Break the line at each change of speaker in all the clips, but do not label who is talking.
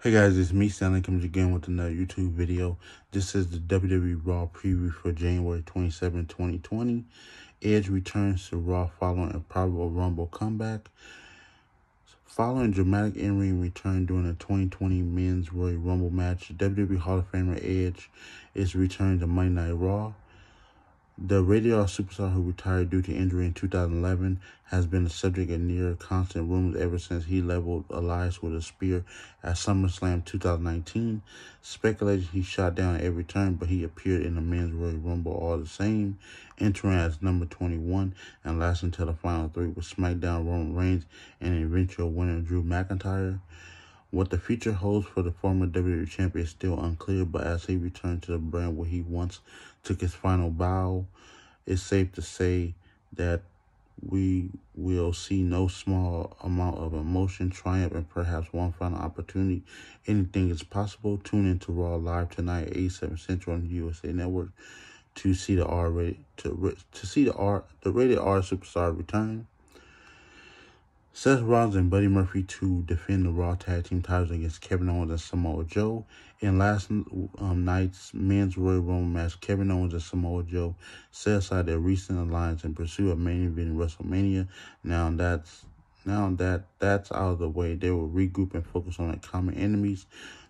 Hey guys, it's me, Stanley, coming again with another YouTube video. This is the WWE Raw preview for January 27, 2020. Edge returns to Raw following a probable Rumble comeback. Following dramatic in-ring return during the 2020 Men's Royal Rumble match, WWE Hall of Famer Edge is returning to Monday Night Raw. The radio superstar who retired due to injury in 2011 has been the subject of near constant rumors ever since he leveled Elias with a spear at SummerSlam 2019. Speculated he shot down every turn, but he appeared in the men's Royal Rumble all the same, entering as number 21 and lasting until the final three with SmackDown Roman Reigns and eventual winner Drew McIntyre. What the future holds for the former WWE champion is still unclear, but as he returns to the brand where he once took his final bow, it's safe to say that we will see no small amount of emotion, triumph, and perhaps one final opportunity. Anything is possible. Tune into Raw Live tonight at 8 7 Central on the USA Network to see the R rated to to see the R the rated R superstar return. Seth Rollins and Buddy Murphy to defend the Raw Tag Team titles against Kevin Owens and Samoa Joe. In last um, night's men's Royal Rumble match, Kevin Owens and Samoa Joe set aside their recent alliance in pursuit of main event WrestleMania. Now that's now that that's out of the way, they will regroup and focus on their common enemies.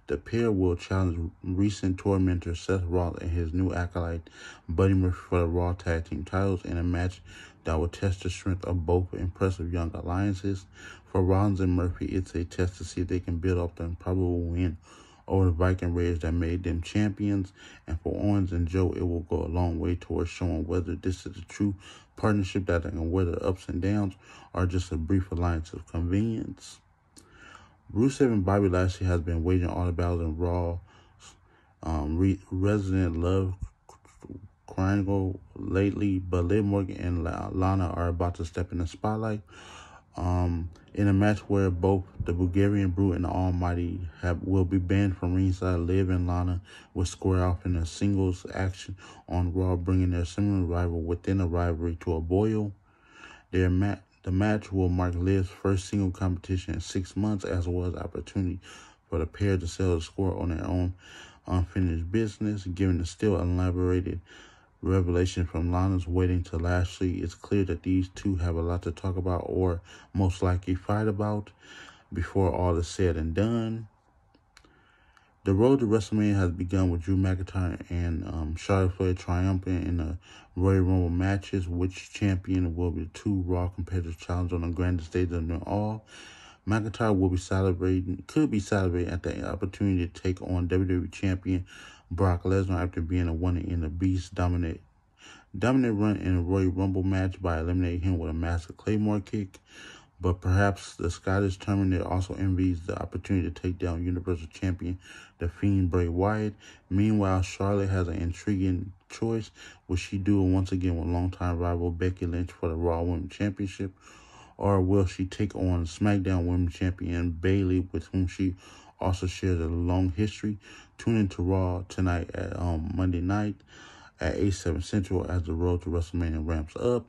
The pair will challenge recent tormentor Seth Rollins and his new acolyte Buddy Murphy for the Raw Tag Team titles in a match that will test the strength of both impressive young alliances. For Rollins and Murphy, it's a test to see if they can build up the improbable win over the Viking Raiders that made them champions. And for Owens and Joe, it will go a long way towards showing whether this is a true partnership that can weather ups and downs or just a brief alliance of convenience. Rusev and Bobby Lashley has been waging all the battles in Raw. Um, re- resident love triangle lately, but Liv Morgan and Lana are about to step in the spotlight. Um, in a match where both the Bulgarian Brute and the Almighty have will be banned from ringside, Liv and Lana will square off in a singles action on Raw, bringing their similar rival within a rivalry to a boil. Their mat the match will mark Liv's first single competition in six months, as well as opportunity for the pair to sell the score on their own unfinished business, given the still elaborated revelation from Lana's wedding to Lashley, it's clear that these two have a lot to talk about or most likely fight about before all is said and done. The road to WrestleMania has begun with Drew McIntyre and um, Charlotte Flair triumphant in the Royal Rumble matches. Which champion will be the two Raw competitive challenge on the grandest stage of them all? McIntyre will be celebrating, could be celebrating at the opportunity to take on WWE Champion Brock Lesnar after being a winner in the Beast dominant dominant run in a Royal Rumble match by eliminating him with a massive Claymore kick. But perhaps the Scottish Terminator also envies the opportunity to take down Universal Champion, the Fiend Bray Wyatt. Meanwhile, Charlotte has an intriguing choice. Will she do it once again with longtime rival Becky Lynch for the Raw Women's Championship? Or will she take on SmackDown Women's Champion Bayley, with whom she also shares a long history. Tune into Raw tonight at um, Monday night at 8 7 Central as the road to WrestleMania ramps up.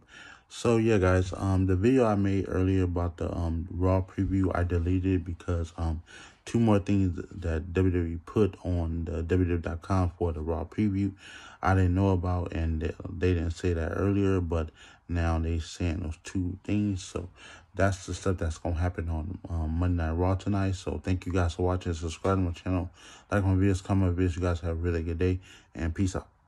So yeah, guys, um, the video I made earlier about the um Raw preview I deleted because um two more things that WWE put on the WWE.com for the Raw preview I didn't know about, and they didn't say that earlier, but now they saying those two things. So that's the stuff that's gonna happen on um, Monday Night Raw tonight. So thank you guys for watching. Subscribe to my channel, like my videos, comment videos. You guys have a really good day, and peace out.